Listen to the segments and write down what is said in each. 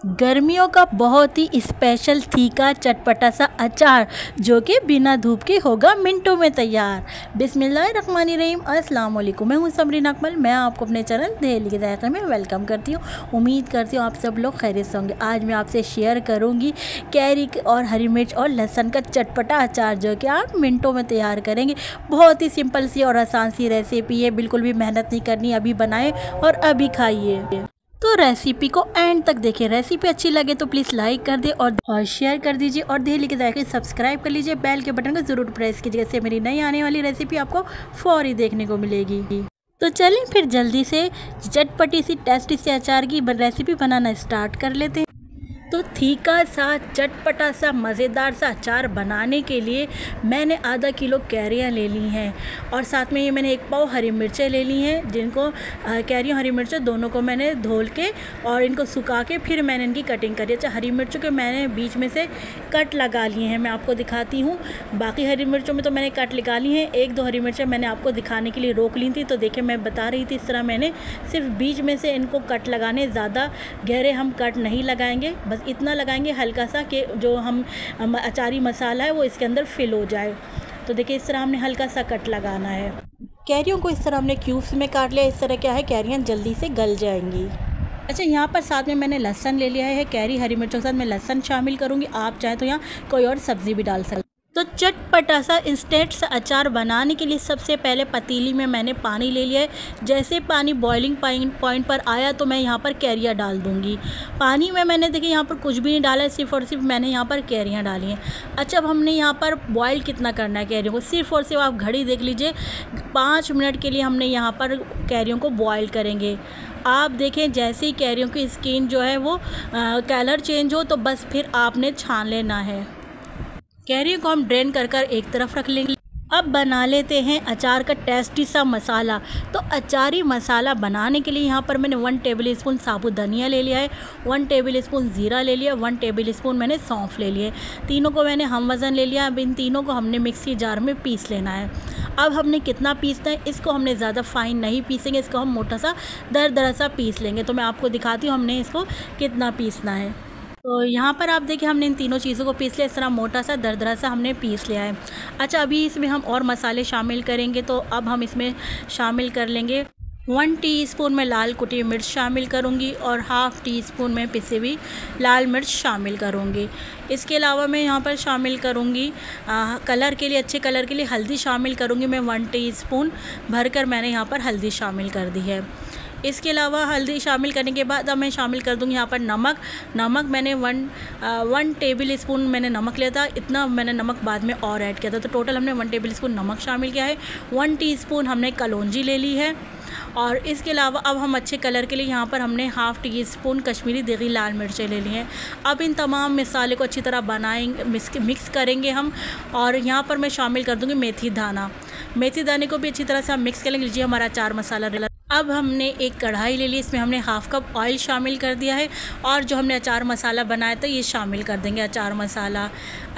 गर्मियों का बहुत ही स्पेशल तीखा चटपटा सा अचार, जो कि बिना धूप के होगा मिनटों में तैयार। बिस्मिल्लाहिर्रहमानिर्रहीम अस्सलाम वालेकुम मैं हूँ समरीन अकमल। मैं आपको अपने चैनल दहली के जायके में वेलकम करती हूँ। उम्मीद करती हूँ आप सब लोग खैरियत से होंगे। आज मैं आपसे शेयर करूँगी कैरी और हरी मिर्च और लहसन का चटपटा अचार, जो कि आप मिनटों में तैयार करेंगे। बहुत ही सिंपल सी और आसान सी रेसिपी है। बिल्कुल भी मेहनत नहीं करनी। अभी बनाएँ और अभी खाइए। तो रेसिपी को एंड तक देखें। रेसिपी अच्छी लगे तो प्लीज़ लाइक कर दे और, और शेयर कर दीजिए और दिल्ली के जायके सब्सक्राइब कर लीजिए। बेल के बटन को ज़रूर प्रेस कीजिए जैसे मेरी नई आने वाली रेसिपी आपको फौरी देखने को मिलेगी। तो चलिए फिर जल्दी से चटपटी सी टेस्टी से अचार की रेसिपी बनाना स्टार्ट कर लेते हैं। तो थीका सा, चटपटा सा, मज़ेदार सा अचार बनाने के लिए मैंने आधा किलो कैरियाँ ले ली हैं। और साथ में ये मैंने एक पाव हरी मिर्चें ले ली हैं, जिनको कैरियों हरी मिर्चें दोनों को मैंने धोल के और इनको सुखा के फिर मैंने इनकी कटिंग करी। अच्छा हरी मिर्चों के मैंने बीच में से कट लगा लिए हैं, मैं आपको दिखाती हूँ। बाकी हरी मिर्चों में तो मैंने कट लगा ली हैं, एक दो हरी मिर्चें मैंने आपको दिखाने के लिए रोक ली थी तो देखिए मैं बता रही थी इस तरह मैंने सिर्फ़ बीच में से इनको कट लगाने, ज़्यादा गहरे हम कट नहीं लगाएँगे, बस इतना लगाएँगे हल्का सा कि जो हम अचारी मसाला है वो इसके अंदर फिल हो जाए। तो देखिए, इस तरह हमने हल्का सा कट लगाना है। कैरियों को इस तरह हमने क्यूब्स में काट लिया। इस तरह क्या है, कैरियाँ जल्दी से गल जाएँगी। अच्छा यहाँ पर साथ में मैंने लहसन ले लिया है। कैरी, हरी मिर्चों के साथ मैं लहसन शामिल करूँगी। आप चाहें तो यहाँ कोई और सब्ज़ी भी डाल सकते तो चटपटा सा इंस्टेंट सा अचार बनाने के लिए सबसे पहले पतीली में मैंने पानी ले लिया है। जैसे पानी बॉइलिंग पॉइंट पर आया तो मैं यहाँ पर कैरियाँ डाल दूँगी। पानी में मैंने देखिए यहाँ पर कुछ भी नहीं डाला है, सिर्फ़ और सिर्फ़ मैंने यहाँ पर कैरियाँ डाली हैं। अच्छा अब हमने यहाँ पर बॉयल कितना करना है कैरियों को? सिर्फ़ और सिर्फ़ आप घड़ी देख लीजिए, पाँच मिनट के लिए हमने यहाँ पर कैरियों को बॉयल करेंगे। आप देखें जैसे ही कैरियों की स्किन जो है वो कलर चेंज हो तो बस फिर आपने छान लेना है। कैरी को हम ड्रेन कर कर एक तरफ़ रख लेंगे। अब बना लेते हैं अचार का टेस्टी सा मसाला। तो अचारी मसाला बनाने के लिए यहाँ पर मैंने वन टेबल स्पून साबुत धनिया ले लिया है वन टेबल स्पून ज़ीरा ले लिया वन टेबल स्पून मैंने सौंफ ले है तीनों को मैंने हम वज़न ले लिया, अब इन तीनों को हमने मिक्सी जार में पीस लेना है। अब हमने कितना पीसना है, इसको हमने ज़्यादा फाइन नहीं पीसेंगे, इसको हम मोटा सा दर दर सा पीस लेंगे। तो मैं आपको दिखाती हूँ हमने इसको कितना पीसना है। तो यहाँ पर आप देखिए हमने इन तीनों चीज़ों को पीस लिया। इस तरह मोटा सा, दरदरा सा हमने पीस लिया है। अच्छा अभी इसमें हम और मसाले शामिल करेंगे तो अब हम इसमें शामिल कर लेंगे। वन टीस्पून में लाल कुटी मिर्च शामिल करूँगी और हाफ़ टी स्पून में पिसी हुई लाल मिर्च शामिल करूँगी। इसके अलावा मैं यहाँ पर शामिल करूँगी कलर के लिए, अच्छे कलर के लिए हल्दी शामिल करूँगी मैं वन टीस्पून। भरकर मैंने यहाँ पर हल्दी शामिल कर दी है। इसके अलावा हल्दी शामिल करने के बाद अब मैं शामिल कर दूँगी यहाँ पर नमक। नमक मैंने वन वन टेबल स्पून मैंने नमक लिया था। इतना मैंने नमक बाद में और ऐड किया था। तो टोटल हमने वन टेबल स्पून नमक शामिल किया है। वन टीस्पून हमने कलौजी ले ली है। और इसके अलावा अब हम अच्छे कलर के लिए यहाँ पर हमने हाफ़ टी स्पून कश्मीरी देगी लाल मिर्चें ले ली हैं। अब इन तमाम मसाले को अच्छी तरह बनाएँगे, मिक्स करेंगे हम। और यहाँ पर मैं शामिल कर दूँगी मेथी दाना। मेथी दाने को भी अच्छी तरह से हम मिक्स करेंगे। लीजिए हमारा चार मसाला। अब हमने एक कढ़ाई ले ली, इसमें हमने हाफ़ कप ऑयल शामिल कर दिया है और जो हमने अचार मसाला बनाया था, ये शामिल कर देंगे अचार मसाला।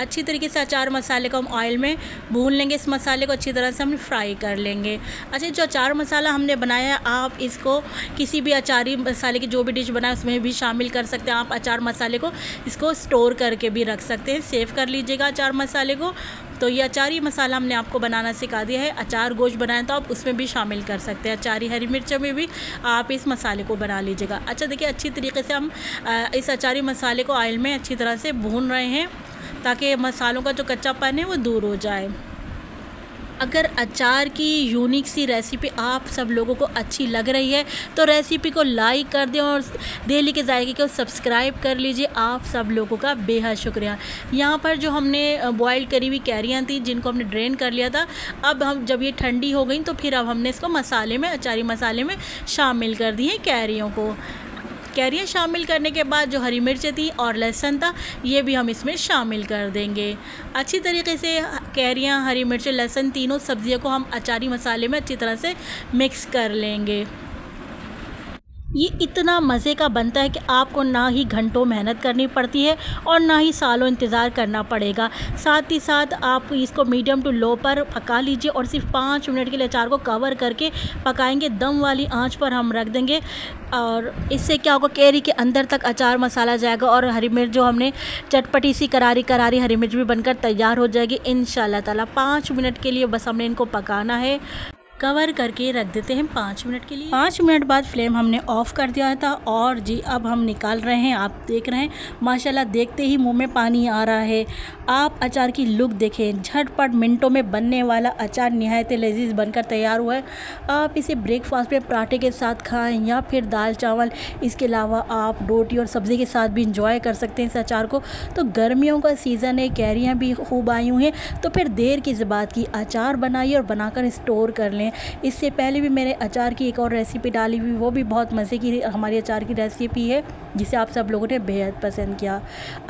अच्छी तरीके से अचार मसाले को हम ऑयल में भून लेंगे, इस मसाले को अच्छी तरह से हम फ्राई कर लेंगे। अच्छा जो अचार मसाला हमने बनाया है, आप इसको किसी भी अचारी मसाले की जो भी डिश बनाए, उसमें भी शामिल कर सकते हैं। आप अचार मसाले को इसको स्टोर करके भी रख सकते हैं। सेव कर लीजिएगा अचार मसाले को तो ये अचारी मसाला हमने आपको बनाना सिखा दिया है। अचार गोश्त बनाए तो आप उसमें भी शामिल कर सकते हैं। अचारी हरी मिर्च में भी आप इस मसाले को बना लीजिएगा। अच्छा देखिए, अच्छी तरीके से हम इस अचारी मसाले को ऑयल में अच्छी तरह से भून रहे हैं ताकि मसालों का जो कच्चापन है वो दूर हो जाए। अगर अचार की यूनिक सी रेसिपी आप सब लोगों को अच्छी लग रही है तो रेसिपी को लाइक कर दें और डेली के जायके को सब्सक्राइब कर लीजिए आप सब लोगों का बेहद शुक्रिया। यहाँ पर जो हमने बॉयल करी हुई कैरियाँ थी, जिनको हमने ड्रेन कर लिया था, अब हम, जब ये ठंडी हो गई तो फिर अब हमने इसको मसाले में, अचारी मसाले में शामिल कर दिए कैरियों को। कैरियाँ शामिल करने के बाद जो हरी मिर्च थी और लहसुन था, ये भी हम इसमें शामिल कर देंगे। अच्छी तरीके से कैरियाँ, हरी मिर्च, लहसुन तीनों सब्जियों को हम अचारी मसाले में अच्छी तरह से मिक्स कर लेंगे। ये इतना मज़े का बनता है कि आपको ना ही घंटों मेहनत करनी पड़ती है और ना ही सालों इंतज़ार करना पड़ेगा। साथ ही साथ आप इसको मीडियम टू लो पर पका लीजिए और सिर्फ़ पाँच मिनट के लिए अचार को कवर करके पकाएँगे। दम वाली आँच पर हम रख देंगे और इससे क्या होगा, कैरी के अंदर तक अचार मसाला जाएगा और हरी मिर्च जो हमने चटपटी सी करारी करारी हरी मिर्च भी बनकर तैयार हो जाएगी। इन ताला पाँच मिनट के लिए बस हमने इनको पकाना है। कवर करके रख देते हैं पाँच मिनट के लिए। पाँच मिनट बाद फ्लेम हमने ऑफ़ कर दिया था और जी, अब हम निकाल रहे हैं, आप देख रहे हैं। माशाल्लाह, देखते ही मुँह में पानी आ रहा है। आप अचार की लुक देखें, झटपट मिनटों में बनने वाला अचार नहायत लजीज बनकर तैयार हुआ है। आप इसे ब्रेकफास्ट में पराठे के साथ खाएँ या फिर दाल चावल, इसके अलावा आप रोटी और सब्ज़ी के साथ भी इंजॉय कर सकते हैं इस अचार को। तो गर्मियों का सीज़न है, कैरियाँ भी खूब आई हुई हैं तो फिर देर किस बात की अचार बनाइए और बनाकर स्टोर कर लें। हैं। इससे पहले भी मैंने अचार की एक और रेसिपी डाली हुई, वो भी बहुत मज़े की हमारी अचार की रेसिपी है, जिसे आप सब लोगों ने बेहद पसंद किया।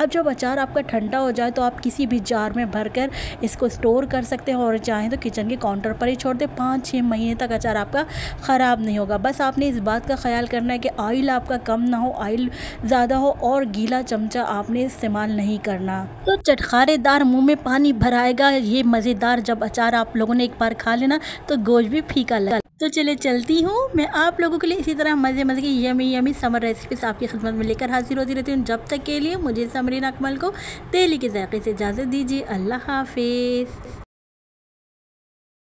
अब जब अचार आपका ठंडा हो जाए तो आप किसी भी जार में भर कर इसको स्टोर कर सकते हैं, और चाहें तो किचन के काउंटर पर ही छोड़ दें। पाँच छः महीने तक अचार आपका ख़राब नहीं होगा। बस आपने इस बात का ख्याल करना है कि ऑयल आपका कम ना हो ऑयल ज़्यादा हो, और गीला चमचा आपने इस्तेमाल नहीं करना। तो चटखारेदार मुँह में पानी भराएगा, ये मज़ेदार जब अचार आप लोगों ने एक बार खा लेना तो गोश्त भी फीका लगा। तो चले चलती हूँ। मैं आप लोगों के लिए इसी तरह मज़े मज़े की यमी यमी समर रेसिपीज़ आपकी खिदमत में लेकर हाजिर होती रहती हूँ। जब तक के लिए मुझे समरीन अकमल को तेली के जायके से इजाज़त दीजिए। अल्लाह हाफिज़।